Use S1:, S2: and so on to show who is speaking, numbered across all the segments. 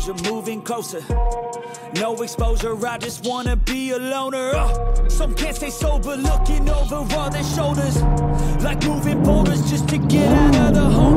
S1: composure, moving closer. No exposure, I just wanna be a loner. Uh, Some can't stay sober, looking over all their shoulders. Like moving boulders just to get out of the home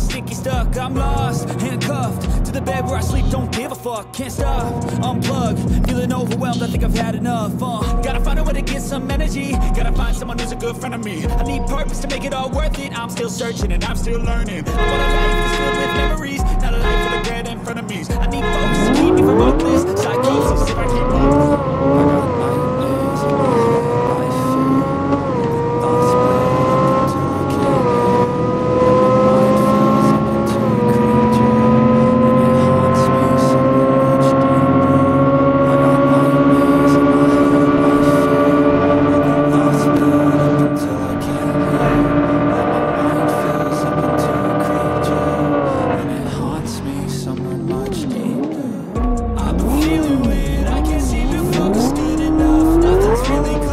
S1: sticky stuck. I'm lost, handcuffed To the bed where I sleep, don't give a fuck Can't stop, unplug Feeling overwhelmed, I think I've had enough. Uh, Gotta find a way to get some energy. Gotta find someone who's a good friend of me. I need purpose to make it all worth it. I'm still searching and I'm still learning. I want a life that's filled with memories Not a life
S2: only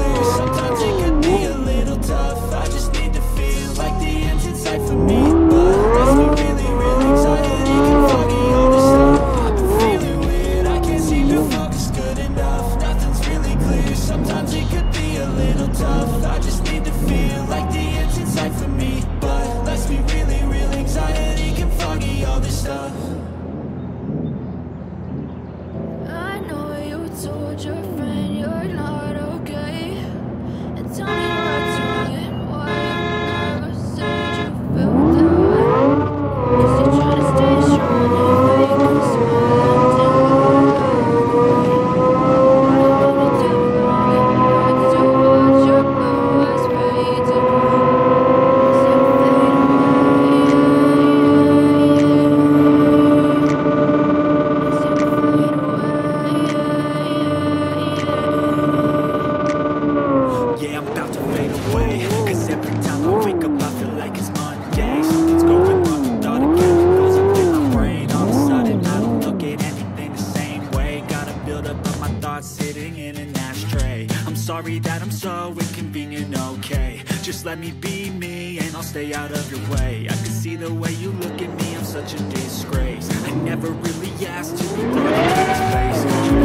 S2: that
S1: I'm so inconvenient, okay. Just let me be me and I'll stay out of your way. I can see the way you look at me, I'm such a disgrace. I never really asked to be in this place.